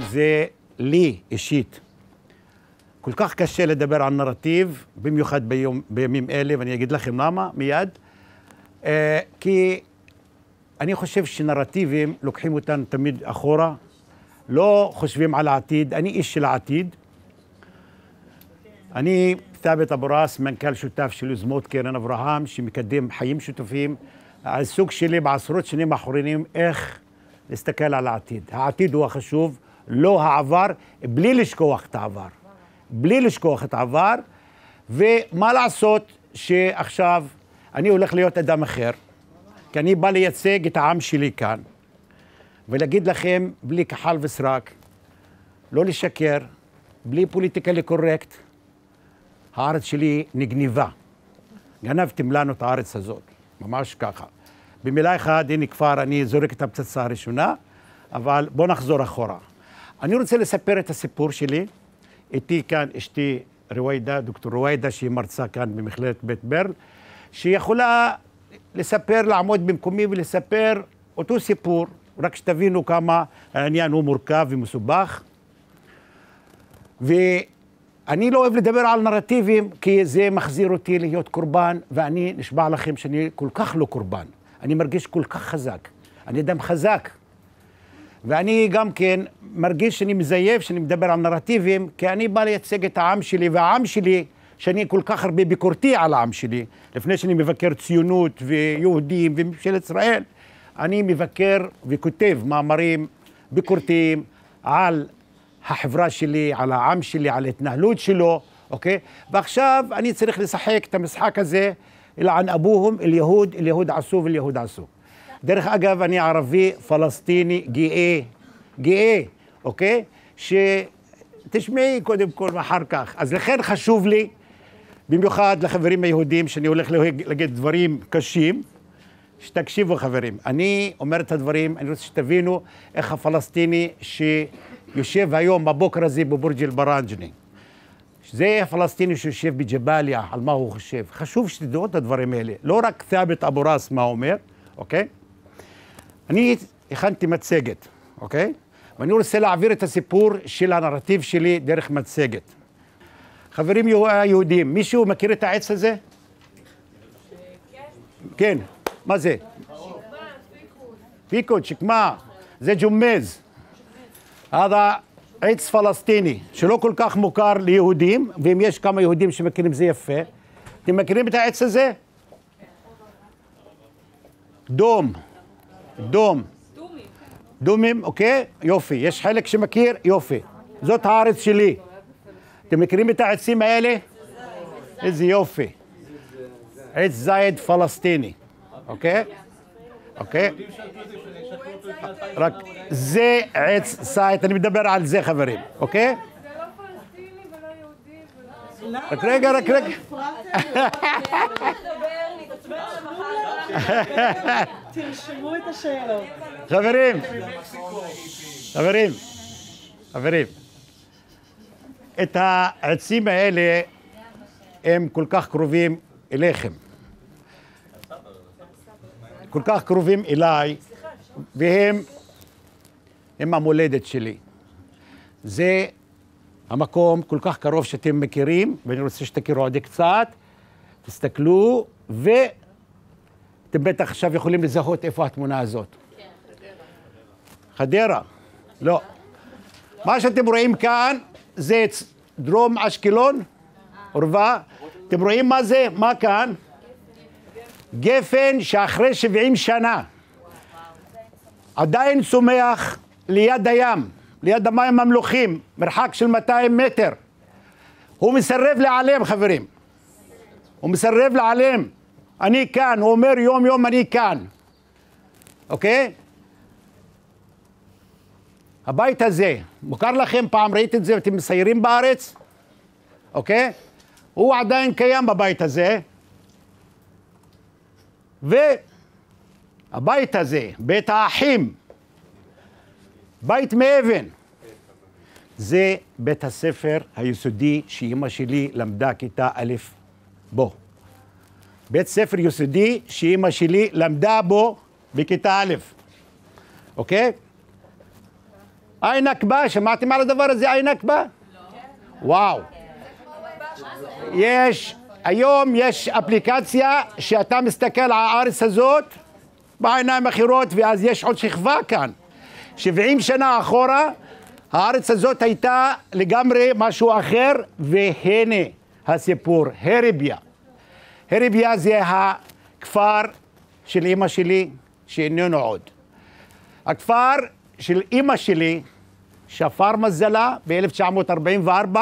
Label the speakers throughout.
Speaker 1: חברים, זה לי אישית. כל כך קשה לדבר על נרטיב, במיוחד ביום, בימים אלה, ואני אגיד לכם למה מיד. אה, כי אני חושב שנרטיבים, לוקחים אותנו תמיד אחורה, לא חושבים על העתיד. אני איש של העתיד. אני ת'אבת אבו ראס, מנכ"ל שותף של יוזמות קרן אברהם, שמקדם חיים שותפים. העיסוק שלי בעשרות שנים האחרונים, איך להסתכל על העתיד. העתיד הוא החשוב, לא העבר, בלי לשכוח את העבר. בלי לשכוח את העבר, ומה לעשות שעכשיו אני הולך להיות אדם אחר, כי אני בא לייצג את העם שלי כאן, ולהגיד לכם, בלי כחל וסרק, לא לשקר, בלי פוליטיקלי קורקט, הארץ שלי נגנבה. גנבתם לנו את הארץ הזאת, ממש ככה. במילה אחת, הנה כבר אני זורק את הפצצה הראשונה, אבל בואו נחזור אחורה. אני רוצה לספר את הסיפור שלי. איתי כאן אשתי רוויידה, דוקטור רוויידה, שהיא מרצה כאן במכללת בית ברל, שיכולה לספר, לעמוד במקומי ולספר אותו סיפור, רק שתבינו כמה העניין הוא מורכב ומסובך. ואני לא אוהב לדבר על נרטיבים, כי זה מחזיר אותי להיות קורבן, ואני נשבע לכם שאני כל כך לא קורבן. אני מרגיש כל כך חזק. אני אדם חזק. ואני גם כן מרגיש שאני מזייף, שאני מדבר על נרטיבים, כי אני בא לייצג את העם שלי, והעם שלי, שאני כל כך הרבה ביקורתי על העם שלי, לפני שאני מבקר ציונות ויהודים וממשלת ישראל, אני מבקר וכותב מאמרים ביקורתיים על החברה שלי, על העם שלי, על ההתנהלות שלו, אוקיי? ועכשיו אני צריך לשחק את המשחק הזה, אלען אבוהם, אל-יהוד, אל-יהוד עשו ואל-יהוד עשו. דרך אגב, אני ערבי פלסטיני גאה, גאה, אוקיי? שתשמעי קודם כל ואחר כך. אז לכן חשוב לי, במיוחד לחברים היהודים, שאני הולך להגיד דברים קשים, שתקשיבו חברים. אני אומר את הדברים, אני רוצה שתבינו איך הפלסטיני שיושב היום בבוקר הזה בבורג' אל-בראנג'ני. זה הפלסטיני שיושב בג'באליה, על מה הוא חושב. חשוב שתדעו את הדברים האלה. לא רק ת'אבת אבו ראס מה אומר, אוקיי? אני הכנתי מצגת, אוקיי? ואני רוצה להעביר את הסיפור של הנרטיב שלי דרך מצגת. חברים יהודים, מישהו מכיר את העץ הזה? כן. מה זה? פיקוד, שקמה. זה ג'ומז. هذا עץ פלסטיני, שלא כל כך מוכר ליהודים, ואם יש כמה יהודים שמכירים זה יפה. אתם מכירים את העץ הזה? דום. דום. דומים, אוקיי? יופי. יש חלק שמכיר? יופי. זאת הארץ שלי. אתם מכירים את העצים האלה? איזה יופי. עץ זייד פלסטיני, אוקיי? אוקיי? רק זה עץ זית, אני מדבר על זה חברים, אוקיי?
Speaker 2: זה לא פלסטיני ולא יהודי ולא...
Speaker 1: רק רגע, רק רגע.
Speaker 3: תרשמו את השאלות.
Speaker 1: חברים, חברים, חברים, את העצים האלה הם כל כך קרובים אליכם. כל כך קרובים אליי, והם הם המולדת שלי. זה המקום כל כך קרוב שאתם מכירים, ואני רוצה שתכירו עוד קצת, תסתכלו, ואתם בטח עכשיו יכולים לזהות איפה התמונה הזאת. חדרה. לא. מה שאתם רואים כאן זה דרום אשקלון, עורבה. אתם רואים מה זה? מה כאן? גפן שאחרי 70 שנה עדיין צומח ליד הים, ליד המים המלוכים, מרחק של 200 מטר. הוא מסרב להיעלם, חברים. הוא מסרב להיעלם. אני כאן, הוא אומר יום יום אני כאן. אוקיי? הבית הזה, מוכר לכם? פעם ראיתם את זה ואתם מסיירים בארץ? אוקיי? הוא עדיין קיים בבית הזה. והבית הזה, בית האחים, בית מאבן, זה בית הספר היסודי שאימא שלי למדה כיתה א' בו. בית ספר יסודי שאימא שלי למדה בו בכיתה א', אוקיי? היי נכבה, שמעתם על הדבר הזה, היי נכבה? וואו. יש, היום יש אפליקציה שאתה מסתכל על הארץ הזאת בעיניים אחרות, ואז יש עוד שכבה כאן. 70 שנה אחורה, הארץ הזאת הייתה לגמרי משהו אחר, והנה הסיפור, הרביה. הרביה זה הכפר של אימא שלי, שאיננו עוד. הכפר של אימא שלי שפר מזלה ב-1944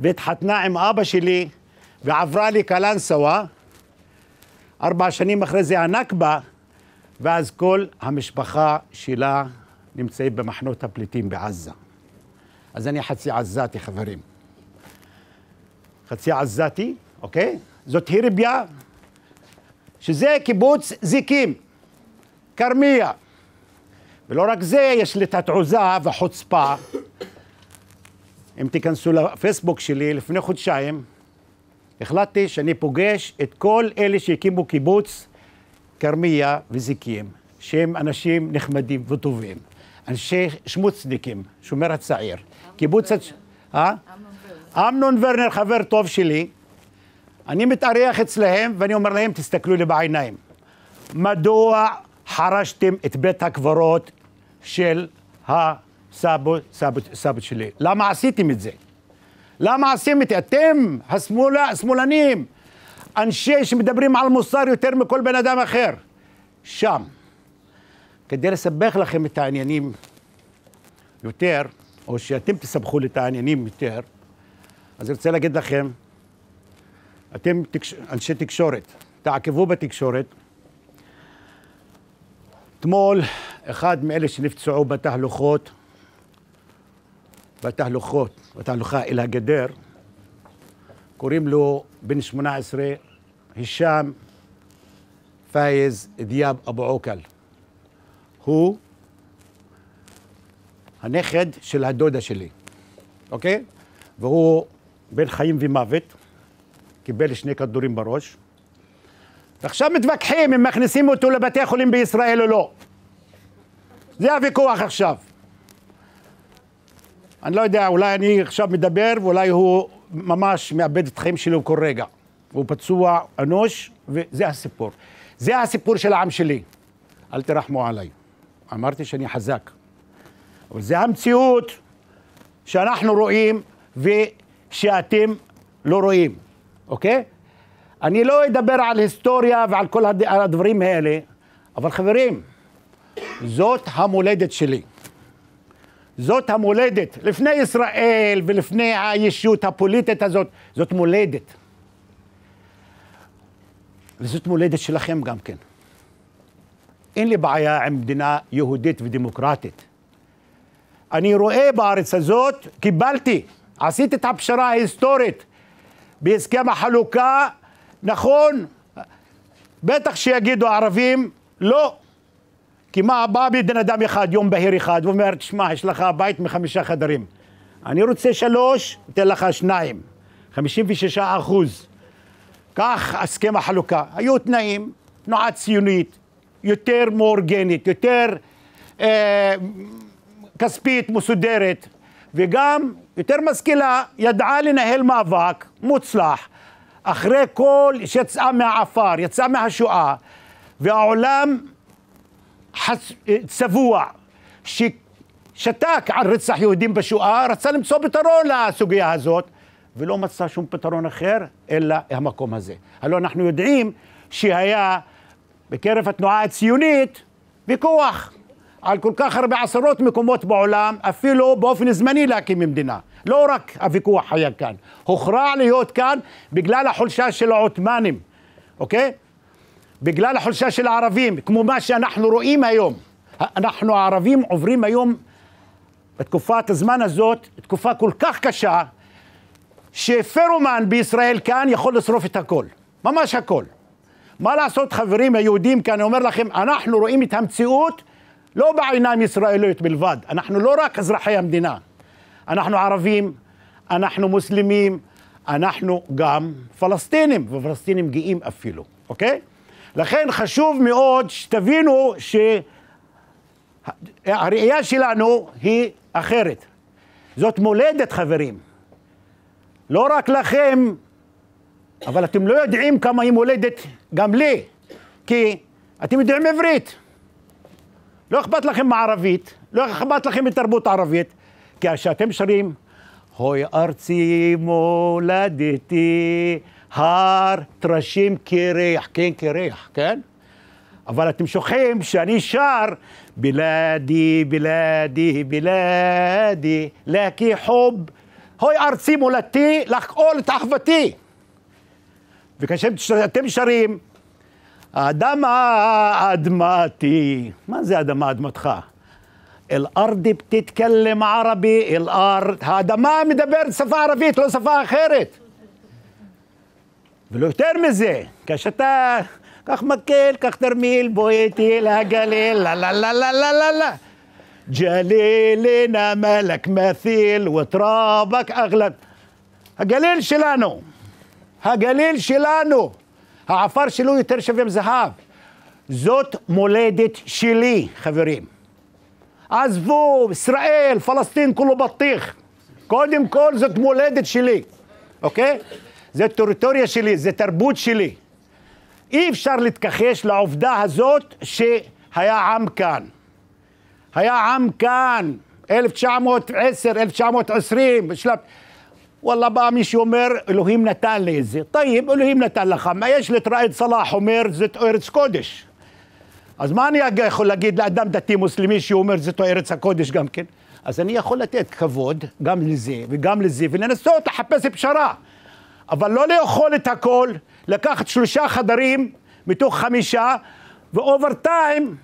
Speaker 1: והתחתנה עם אבא שלי ועברה לקלנסווה. ארבע שנים אחרי זה הנכבה, ואז כל המשפחה שלה נמצאים במחנות הפליטים בעזה. אז אני חצי עזתי, חברים. חצי עזתי, אוקיי? זאת הירביה, שזה קיבוץ זיקים, כרמיה. ולא רק זה, יש לי את התעוזה והחוצפה. אם תיכנסו לפייסבוק שלי, לפני חודשיים, החלטתי שאני פוגש את כל אלה שהקימו קיבוץ כרמיה וזיקים, שהם אנשים נחמדים וטובים, אנשי שמוצניקים, שומר הצעיר. קיבוץ... אה? אמנון ורנר, חבר טוב שלי, אני מתארח אצלהם ואני אומר להם, תסתכלו לי בעיניים. מדוע חרשתם את בית הקברות של הסבא, סבא, סבא שלי? למה עשיתם את זה? למה עשיתם את זה? אתם, השמאל, השמאלנים, אנשי שמדברים על מוסר יותר מכל בן אדם אחר. שם. כדי לסבך לכם את העניינים יותר, או שאתם תסבכו לי את העניינים יותר, אז אני רוצה להגיד לכם, אתם תקש... אנשי תקשורת, תעקבו בתקשורת. אתמול, אחד מאלה שנפצעו בתהלוכות, בתהלוכות, בתהלוכה אל הגדר, קוראים לו בן 18, הישאם פאיז דיאב אבו עוקל. הוא הנכד של הדודה שלי, אוקיי? והוא בין חיים ומוות, קיבל שני כדורים בראש, ועכשיו מתווכחים אם מכניסים אותו לבתי חולים בישראל או לא. זה הוויכוח עכשיו. אני לא יודע, אולי אני עכשיו מדבר ואולי הוא ממש מאבד את החיים שלו כל רגע. הוא פצוע אנוש, וזה הסיפור. זה הסיפור של העם שלי. אל תרחמו עליי. אמרתי שאני חזק. אבל זה המציאות שאנחנו רואים ושאתם לא רואים, אוקיי? אני לא אדבר על היסטוריה ועל כל הד... הדברים האלה, אבל חברים, זאת המולדת שלי. זאת המולדת. לפני ישראל ולפני הישות הפוליטית הזאת, זאת מולדת. וזאת מולדת שלכם גם כן. אין לי בעיה עם מדינה יהודית ודמוקרטית. אני רואה בארץ הזאת, קיבלתי, עשיתי את הפשרה ההיסטורית בהסכם החלוקה, נכון, בטח שיגידו הערבים, לא. כי מה, בא בן אדם אחד, יום בהיר אחד, ואומר, תשמע, יש לך בית מחמישה חדרים. אני רוצה שלוש, אתן לך שניים. חמישים ושישה אחוז. כך הסכם החלוקה. היו תנאים, תנועה ציונית, יותר מאורגנית, יותר אה, כספית, מסודרת, וגם יותר משכילה, ידעה לנהל מאבק מוצלח, אחרי כל שיצאה מהעפר, יצאה מהשואה, והעולם חס... צבוע, ששתק על רצח יהודים בשואה, רצה למצוא פתרון לסוגיה הזאת, ולא מצא שום פתרון אחר, אלא המקום הזה. הלוא אנחנו יודעים שהיה בקרב התנועה הציונית ויכוח על כל כך הרבה עשרות מקומות בעולם, אפילו באופן זמני להקים מדינה. לא רק הוויכוח היה כאן, הוכרע להיות כאן בגלל החולשה של העות'מאנים, אוקיי? בגלל החולשה של הערבים, כמו מה שאנחנו רואים היום. אנחנו הערבים עוברים היום, בתקופת הזמן הזאת, תקופה כל כך קשה, שפרומן בישראל כאן יכול לשרוף את הכל, ממש הכל. מה לעשות חברים היהודים כאן, אני אומר לכם, אנחנו רואים את המציאות לא בעיניים ישראליות בלבד, אנחנו לא רק אזרחי המדינה, אנחנו ערבים, אנחנו מוסלמים, אנחנו גם פלסטינים, ופלסטינים גאים אפילו, אוקיי? לכן חשוב מאוד שתבינו הראייה שלנו היא אחרת. זאת מולדת, חברים. לא רק לכם, אבל אתם לא יודעים כמה היא מולדת גם לי, כי אתם יודעים עברית. לא אכפת לכם מערבית, לא אכפת לכם מתרבות ערבית, כשאתם שרים, הוי ארצי מולדתי, הר טרשים קרח, כן קרח, כן? אבל אתם שוכחים שאני שר בלעדי, בלעדי, בלעדי, להקי חוב, הוי ארצי מולדתי, לחקול את אחוותי. וכשאתם שרים, אדמה אדמתי, מה זה אדמה אדמתך? אל-ארד בתתקלם ערבי, אל-ארד, האדמה מדברת שפה ערבית, לא שפה אחרת. ולא יותר מזה, כשאתה, קח מקל, קח תרמיל, בוא איתי לגליל, לה לה לה לה לה לה לה. ג'לילנה מלק מת'יל וטראבק אגלב. הגליל שלנו, הגליל שלנו, העפר שלו יותר שווה מזהב. זאת מולדת שלי, חברים. עזבו, ישראל, פלסטין, כולו בטיח. קודם כל זאת מולדת שלי, אוקיי? זה טריטוריה שלי, זה תרבות שלי. אי אפשר להתכחש לעובדה הזאת שהיה עם כאן. היה עם כאן, 1910, 1920, בשלב... וואלה בא מישהו אומר, אלוהים נתן לי את זה. טייב, אלוהים נתן לך. מה יש לתראית סלאח אומר, זאת ארץ קודש. אז מה אני יכול להגיד לאדם דתי מוסלמי שאומר זאת ארץ הקודש גם כן? אז אני יכול לתת כבוד גם לזה וגם לזה ולנסות לחפש פשרה. אבל לא לאכול את הכל, לקחת שלושה חדרים מתוך חמישה, ואובר טיים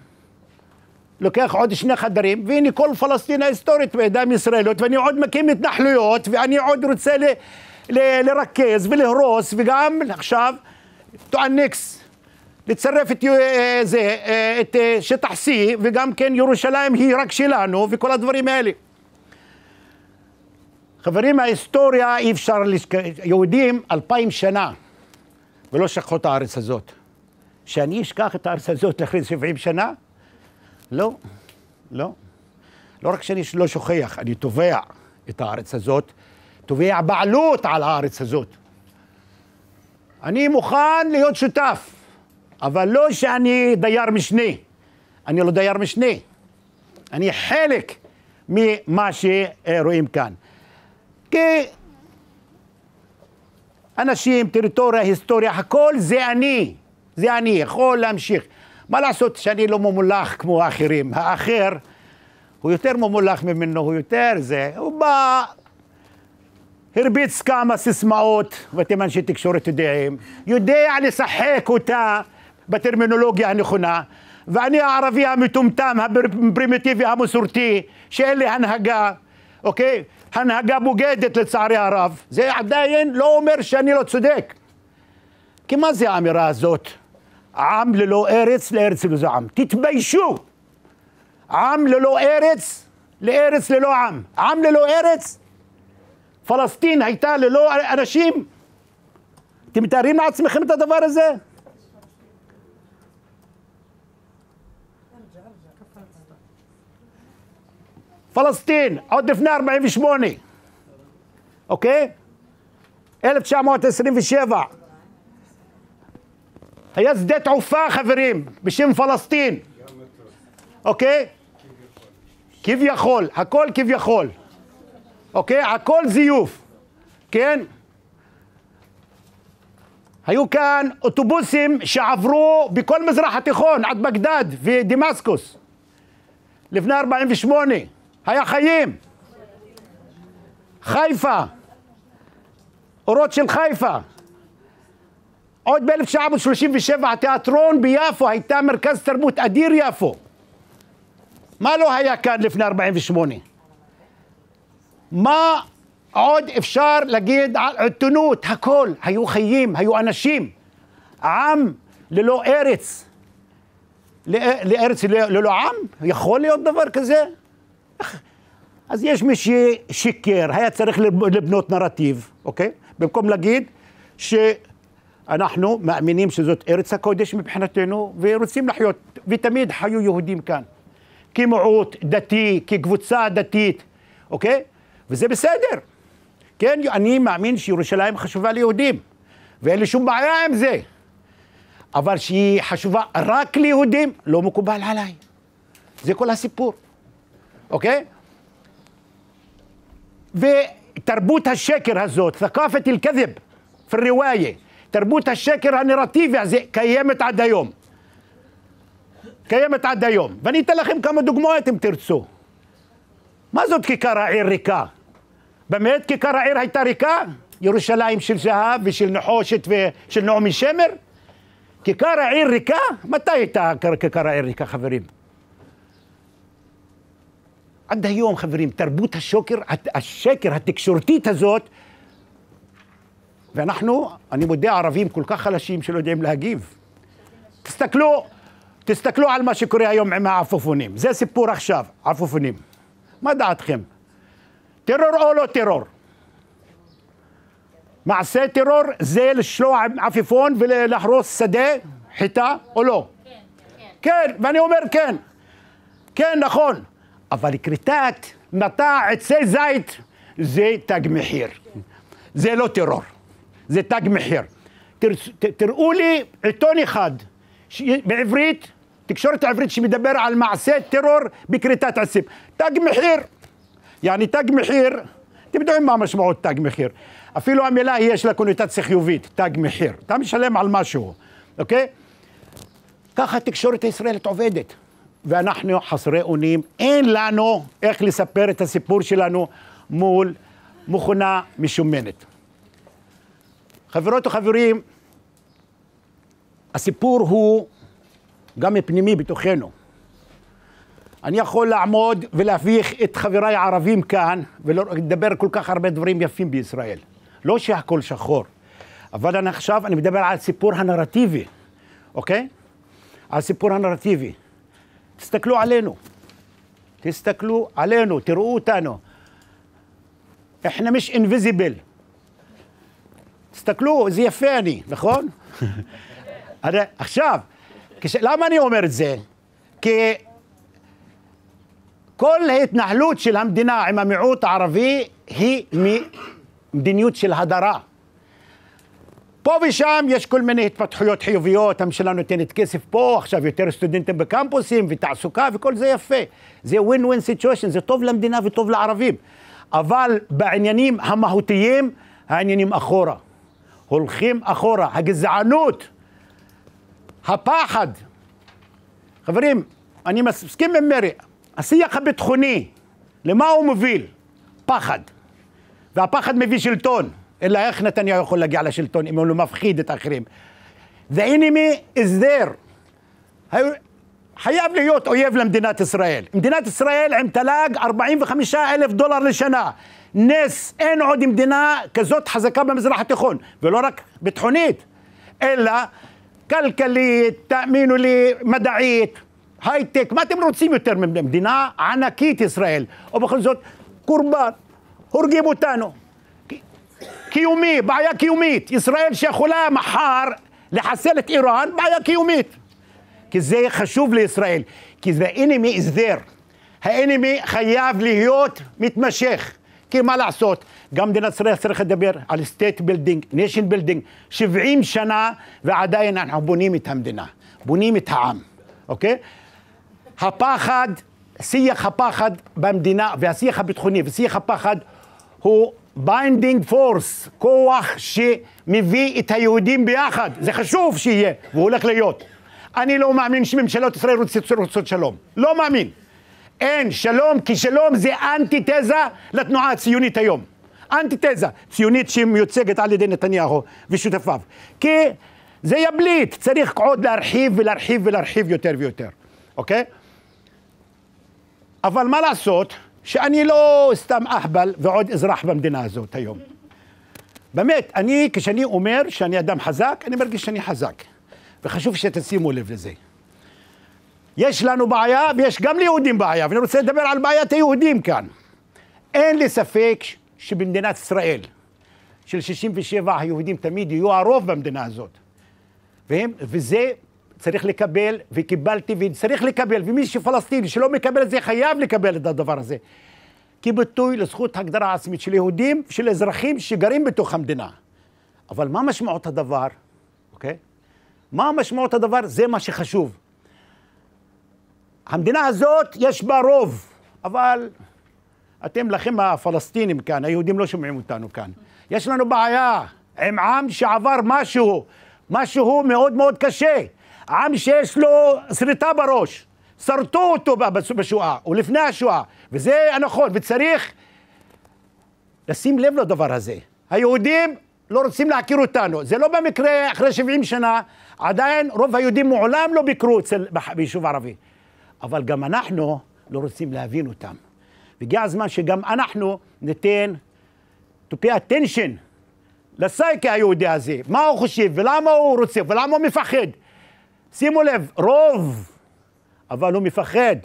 Speaker 1: לוקח עוד שני חדרים, והנה כל פלסטין ההיסטורית בידיים ישראליות, ואני עוד מקים התנחלויות, ואני עוד רוצה ל, ל, לרכז ולהרוס, וגם עכשיו to annex, לצרף את, אה, זה, אה, את אה, שטח C, וגם כן ירושלים היא רק שלנו, וכל הדברים האלה. חברים, ההיסטוריה אי אפשר, לשכ... יהודים אלפיים שנה, ולא שכחו את הארץ הזאת. שאני אשכח את הארץ הזאת אחרי שבעים שנה? לא, לא. לא רק שאני לא שוכח, אני תובע את הארץ הזאת, תובע בעלות על הארץ הזאת. אני מוכן להיות שותף, אבל לא שאני דייר משני. אני לא דייר משני. אני חלק ממה שרואים כאן. כי אנשים, טריטוריה, היסטוריה, הכל זה אני. זה אני, יכול להמשיך. מה לעשות שאני לא ממולח כמו האחרים? האחר הוא יותר ממולח ממנו, הוא יותר זה. הוא בא, הרביץ כמה סיסמאות, ואתם אנשי תקשורת יודעים, יודע לשחק אותה בטרמינולוגיה הנכונה, ואני הערבי המטומטם, הפרימיטיבי, המסורתי, שאין לי הנהגה, אוקיי? הנהגה בוגדת לצערי הרב. זה עדיין לא אומר שאני לא צודק. כי מה זה האמירה הזאת? עם ללא ארץ, לארץ ללא עם. תתביישו. עם ללא ארץ, לארץ ללא עם. עם ללא ארץ, פלסטין הייתה ללא אנשים. אתם מתארים לעצמכם את הדבר הזה? פלסטין, עוד לפני 48, אוקיי? 1927. היה שדה תעופה, חברים, בשם פלסטין. אוקיי? כביכול, הכל כביכול. אוקיי? הכל זיוף. כן? היו כאן אוטובוסים שעברו בכל מזרח התיכון עד בגדד ודמאסקוס לפני 48. היה חיים. חיפה, אורות של חיפה. עוד ב-1937 התיאטרון ביפו הייתה מרכז תרבות אדיר יפו. מה לא היה כאן לפני 48? מה עוד אפשר להגיד על עיתונות? הכל. היו חיים, היו אנשים. עם ללא ארץ. לארץ ללא עם? יכול להיות דבר כזה? אז יש מי ששיקר, היה צריך לבנות נרטיב, אוקיי? במקום להגיד שאנחנו מאמינים שזאת ארץ הקודש מבחינתנו ורוצים לחיות, ותמיד חיו יהודים כאן. כמיעוט דתי, כקבוצה דתית, אוקיי? וזה בסדר. כן, אני מאמין שירושלים חשובה ליהודים, ואין לי שום בעיה עם זה. אבל שהיא חשובה רק ליהודים, לא מקובל עליי. זה כל הסיפור, אוקיי? ותרבות השקר הזאת, תקפת אל-כזב, פר-רוויה, תרבות השקר הנרטיבי הזה קיימת עד היום. קיימת עד היום. ואני אתן לכם כמה דוגמאות אם תרצו. מה זאת כיכר העיר ריקה? באמת כיכר העיר הייתה ריקה? ירושלים של זהב ושל נחושת ושל נעמי שמר? כיכר העיר ריקה? מתי הייתה כיכר העיר ריקה, חברים? עד היום, חברים, תרבות השוקר, השקר התקשורתית הזאת, ואנחנו, אני מודה, ערבים כל כך חלשים שלא יודעים להגיב. תסתכלו, תסתכלו על מה שקורה היום עם העפופונים. זה סיפור עכשיו, עפופונים. מה דעתכם? טרור או לא טרור? מעשה טרור זה לשלוע עפיפון ולהרוס שדה, חיטה, או לא? כן, כן. כן, ואני אומר כן. כן, נכון. אבל כריתת מטע עצי זית זה תג מחיר. זה לא טרור, זה תג מחיר. תראו לי עיתון אחד בעברית, תקשורת העברית שמדבר על מעשה טרור בכריתת עצים. תג מחיר. יעני תג מחיר, אתם יודעים מה משמעות תג מחיר. אפילו המילה יש לה קונוטציה חיובית, תג מחיר. אתה משלם על משהו, אוקיי? ככה התקשורת הישראלית עובדת. ואנחנו חסרי אונים, אין לנו איך לספר את הסיפור שלנו מול מכונה משומנת. חברות וחברים, הסיפור הוא גם פנימי בתוכנו. אני יכול לעמוד ולהביך את חבריי הערבים כאן ולדבר כל כך הרבה דברים יפים בישראל. לא שהכל שחור, אבל אני עכשיו אני מדבר על הסיפור הנרטיבי, אוקיי? על הסיפור הנרטיבי. תסתכלו עלינו. תסתכלו עלינו, תראו אותנו. احنا مش انفيزيبل. תסתכלו, זה יפה אני, נכון? עכשיו, כש... למה אני אומר את זה? כי כל ההתנהלות של המדינה עם המיעוט הערבי היא מדיניות של הדרה. פה ושם יש כל מיני התפתחויות חיוביות, הממשלה נותנת כסף פה, עכשיו יותר סטודנטים בקמפוסים ותעסוקה וכל זה יפה. זה ווין ווין סיטואשן, זה טוב למדינה וטוב לערבים. אבל בעניינים המהותיים, העניינים אחורה. הולכים אחורה. הגזענות, הפחד. חברים, אני מסכים עם מרי, השיח הביטחוני, למה הוא מוביל? פחד. והפחד מביא שלטון. אלא איך נתניהו יכול להגיע לשלטון אם הוא לא מפחיד את האחרים. The enemy is there. חייב להיות אויב למדינת ישראל. מדינת ישראל עם תל"ג 45 אלף דולר לשנה. נס, אין עוד מדינה כזאת חזקה במזרח התיכון, ולא רק ביטחונית, אלא כלכלית, תאמינו לי, מדעית, הייטק, מה אתם רוצים יותר ממדינה ענקית ישראל, ובכל זאת קורבן, הורגים אותנו. קיומי, בעיה קיומית. ישראל שיכולה מחר לחסל את איראן, בעיה קיומית. כי זה חשוב לישראל, כי זה is there. האנימי חייב להיות מתמשך. כי מה לעשות, גם מדינת ישראל צריך לדבר על state building, nation building, 70 שנה ועדיין אנחנו בונים את המדינה, בונים את העם, אוקיי? הפחד, שיח הפחד במדינה והשיח הביטחוני ושיח הפחד הוא binding force, כוח שמביא את היהודים ביחד, זה חשוב שיהיה, והוא הולך להיות. אני לא מאמין שממשלות ישראל רוצות, רוצות שלום, לא מאמין. אין שלום, כי שלום זה אנטיתזה לתנועה הציונית היום. אנטיתזה ציונית שמיוצגת על ידי נתניהו ושותפיו. כי זה יבליט, צריך עוד להרחיב ולהרחיב ולהרחיב יותר ויותר, אוקיי? אבל מה לעשות, שאני לא סתם אהבל ועוד אזרח במדינה הזאת היום. באמת, אני, כשאני אומר שאני אדם חזק, אני מרגיש שאני חזק. וחשוב שתשימו לב לזה. יש לנו בעיה, ויש גם ליהודים בעיה, ואני רוצה לדבר על בעיית היהודים כאן. אין לי ספק שבמדינת ישראל, של 67 היהודים תמיד יהיו הרוב במדינה הזאת. והם, וזה צריך לקבל, וקיבלתי, וצריך לקבל, ומי שפלסטיני שלא מקבל את זה, חייב לקבל את הדבר הזה. כביטוי לזכות הגדרה עצמית של יהודים ושל אזרחים שגרים בתוך המדינה. אבל מה משמעות הדבר, אוקיי? מה משמעות הדבר? זה מה שחשוב. המדינה הזאת, יש בה רוב, אבל אתם, לכם הפלסטינים כאן, היהודים לא שומעים אותנו כאן. יש לנו בעיה עם עם שעבר משהו, משהו מאוד מאוד קשה. עם שיש לו שריטה בראש. שרטו אותו בשואה, ולפני השואה, וזה הנכון, וצריך לשים לב לדבר הזה. היהודים לא רוצים להכיר אותנו. זה לא במקרה, אחרי 70 שנה, עדיין רוב היהודים מעולם לא ביקרו ביישוב ערבי. אבל גם אנחנו לא רוצים להבין אותם. והגיע הזמן שגם אנחנו ניתן to pay attention לסייקי היהודי הזה, מה הוא חושב ולמה הוא רוצה ולמה הוא מפחד. שימו לב, רוב, אבל הוא מפחד.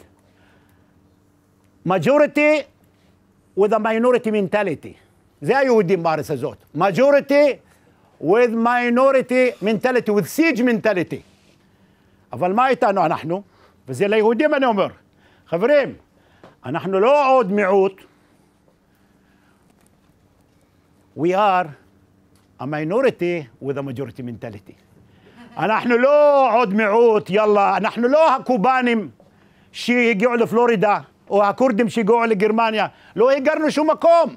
Speaker 1: majority with a minority mentality. זה היהודים בארץ הזאת. majority with minority mentality, with siege mentality. אבל מה איתנו אנחנו? וזה ליהודים אני אומר. חברים, אנחנו לא עוד מיעוט. We are a minority with a majority mentality. אנחנו לא עוד מיעוט, יאללה, אנחנו לא הקובנים שהגיעו לפלורידה, או הכורדים שהגיעו לגרמניה. לא הגרנו שום מקום.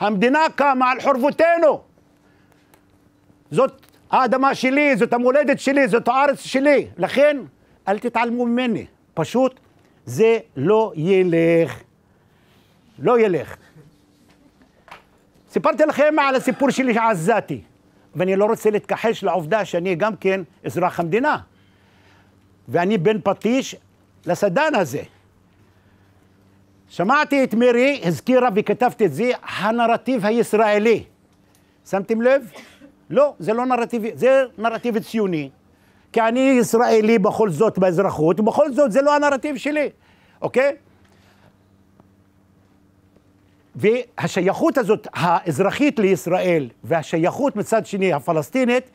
Speaker 1: המדינה קמה על חורבותינו. זאת האדמה שלי, זאת המולדת שלי, זאת הארץ שלי. לכן, אל תתעלמו ממני. פשוט זה לא ילך. לא ילך. סיפרתי לכם על הסיפור שלי שעזתי, ואני לא רוצה להתכחש לעובדה שאני גם כן אזרח המדינה. ואני בן פטיש לסדן הזה. שמעתי את מירי, הזכירה וכתבתי את זה, הנרטיב הישראלי. שמתם לב? לא, זה לא נרטיב, זה נרטיב ציוני. כי אני ישראלי בכל זאת באזרחות, ובכל זאת זה לא הנרטיב שלי, אוקיי? והשייכות הזאת, האזרחית לישראל, והשייכות מצד שני הפלסטינית,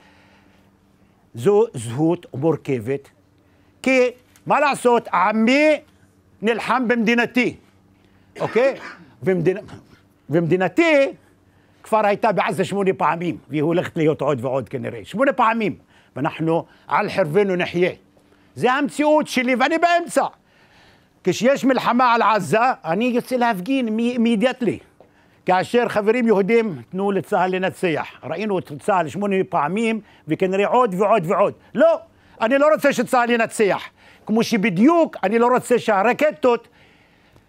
Speaker 1: זו זהות מורכבת. כי מה לעשות, עמי נלחם במדינתי, אוקיי? ומדינ... ומדינתי כבר הייתה בעזה שמונה פעמים, והיא הולכת להיות עוד ועוד כנראה. שמונה פעמים. ואנחנו על חרבנו נחיה. זה המציאות שלי ואני באמצע. כשיש מלחמה על עזה, אני יוצא להפגין לי. כאשר חברים יהודים, תנו לצה"ל לנצח. ראינו את צה"ל שמונה פעמים, וכנראה עוד ועוד ועוד. לא, אני לא רוצה שצה"ל ינצח. כמו שבדיוק אני לא רוצה שהרקטות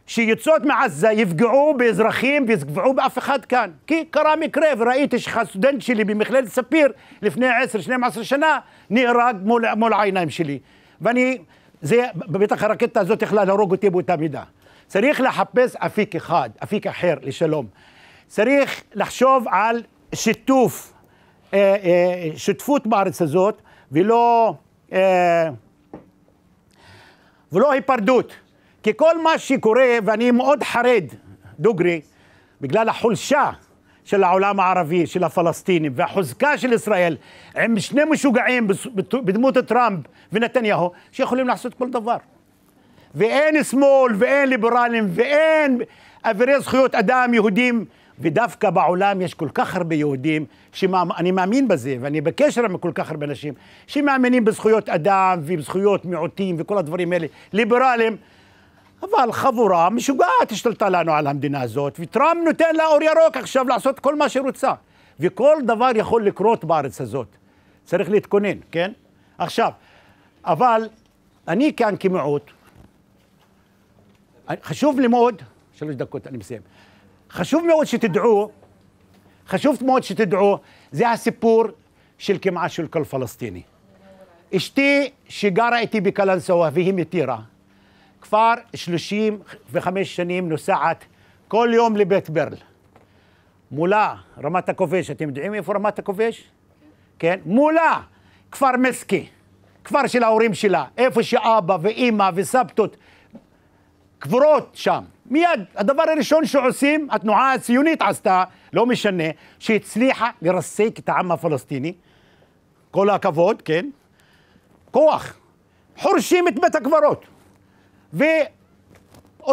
Speaker 1: שיוצאות מעזה יפגעו באזרחים ויפגעו באף אחד כאן. כי קרה מקרה, וראיתי שהסטודנט שלי במכללת ספיר לפני 10-12 שנה נהרג מול, מול העיניים שלי. ואני, זה, בטח הרקטה הזאת יכלה להרוג אותי באותה מידה. צריך לחפש אפיק אחד, אפיק אחר לשלום. צריך לחשוב על שיתוף, אה, אה, שותפות בארץ הזאת, ולא, אה, ולא היפרדות. כי כל מה שקורה, ואני מאוד חרד, דוגרי, בגלל החולשה של העולם הערבי, של הפלסטינים, והחוזקה של ישראל, עם שני משוגעים בדמות טראמפ ונתניהו, שיכולים לעשות כל דבר. ואין שמאל, ואין ליברלים, ואין אבירי זכויות אדם יהודים, ודווקא בעולם יש כל כך הרבה יהודים, שאני מאמין בזה, ואני בקשר עם כל כך הרבה אנשים, שמאמינים בזכויות אדם ובזכויות מיעוטים וכל הדברים האלה, ליברלים, אבל חבורה משוגעת השתלטה לנו על המדינה הזאת, וטראמפ נותן לה אור ירוק עכשיו לעשות כל מה שרוצה. וכל דבר יכול לקרות בארץ הזאת. צריך להתכונן, כן? עכשיו, אבל אני כאן כמיעוט, חשוב לי מאוד, שלוש דקות אני מסיים, חשוב מאוד שתדעו, חשוב מאוד שתדעו, זה הסיפור של כמעט של כל פלסטיני. אשתי שגרה איתי בקלנסווה והיא מטירה, כבר 35 שנים נוסעת כל יום לבית ברל. מולה, רמת הכובש, אתם יודעים איפה רמת הכובש? כן? מולה, כפר מסקי, כפר של ההורים שלה, איפה שאבא ואימא וסבתות קבורות שם. מיד, הדבר הראשון שעושים, התנועה הציונית עשתה, לא משנה, שהצליחה לרסק את העם הפלסטיני. כל הכבוד, כן? כוח. חורשים את בית הקברות. ו...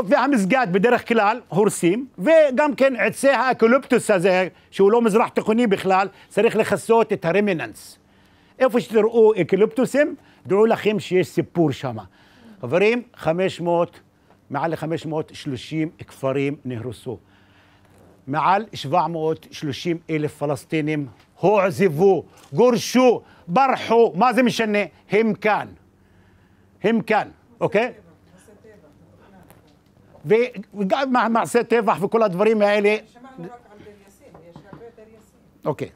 Speaker 1: והמסגד בדרך כלל הורסים, וגם כן עצי האקולופטוס הזה, שהוא לא מזרח תיכוני בכלל, צריך לכסות את הרמיננס. איפה שתראו אקולופטוסים, דעו לכם שיש סיפור שם. חברים, 500, מעל ל-530 כפרים נהרסו. מעל 730 אלף פלסטינים הועזבו, גורשו, ברחו, מה זה משנה? הם כאן. הם כאן, אוקיי? וגם מעשי טבח וכל הדברים האלה.
Speaker 3: שמענו רק על דיר יאסין, יש הרבה דיר יאסין.
Speaker 1: אוקיי.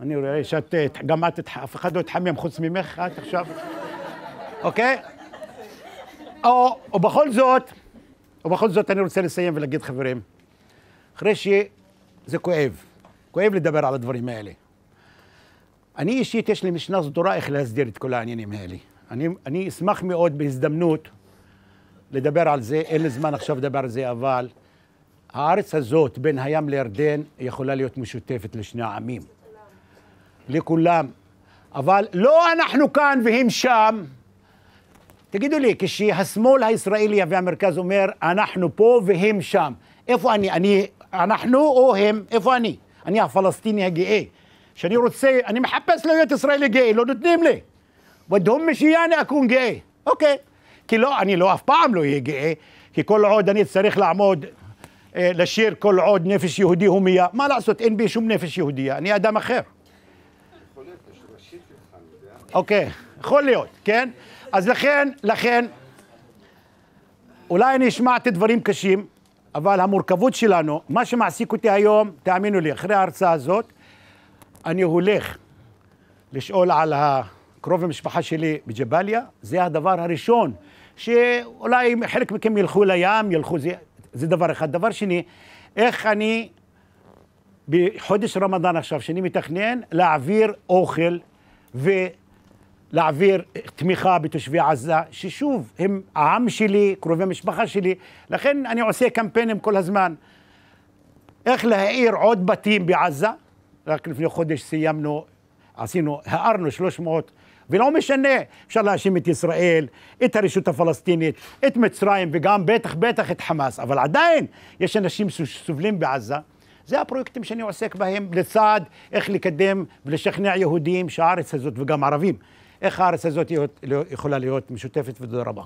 Speaker 1: אני רואה שאת, אה, גם את, אף אחד לא התחמם חוץ ממך, את עכשיו. אוקיי? או, ובכל זאת, ובכל זאת אני רוצה לסיים ולהגיד, חברים, אחרי שזה כואב, כואב לדבר על הדברים האלה. אני אישית, יש לי משנה סדורה איך להסדיר את כל העניינים האלה. אני, אני אשמח מאוד בהזדמנות לדבר על זה, אין לי זמן עכשיו לדבר על זה, אבל הארץ הזאת, בין הים לירדן, יכולה להיות משותפת לשני העמים. לכולם. אבל לא אנחנו כאן והם שם. תגידו לי, כשהשמאל הישראלי והמרכז אומר, אנחנו פה והם שם, איפה אני? אני, אנחנו או הם? איפה אני? אני הפלסטיני הגאה. שאני רוצה, אני מחפש להיות ישראלי גאה, לא נותנים לי. ודهم משיאני אקון גאה. אוקיי. כי לא, אני לא, אף פעם לא אהיה גאה, כי כל עוד אני צריך לעמוד, אה, לשיר כל עוד נפש יהודי הומייה, מה לעשות, אין בי שום נפש יהודייה, אני אדם אחר. אוקיי, יכול להיות, כן? אז לכן, לכן, אולי אני השמעתי דברים קשים, אבל המורכבות שלנו, מה שמעסיק אותי היום, תאמינו לי, אחרי ההרצאה הזאת, אני הולך לשאול על הקרוב המשפחה שלי בג'באליה, זה הדבר הראשון, שאולי חלק מכם ילכו לים, ילכו, זה, זה דבר אחד. דבר שני, איך אני בחודש רמדאן עכשיו, שאני מתכנן להעביר אוכל ולהעביר תמיכה בתושבי עזה, ששוב, הם העם שלי, קרובי משפחה שלי, לכן אני עושה קמפיינים כל הזמן. איך להאיר עוד בתים בעזה, רק לפני חודש סיימנו, עשינו, הארנו 300, ולא משנה, אפשר להאשים את ישראל, את הרשות הפלסטינית, את מצרים וגם בטח בטח את חמאס, אבל עדיין יש אנשים שסובלים בעזה. זה הפרויקטים שאני עוסק בהם לצד איך לקדם ולשכנע יהודים שהארץ הזאת וגם ערבים, איך הארץ הזאת יכולה להיות משותפת ותודה רבה.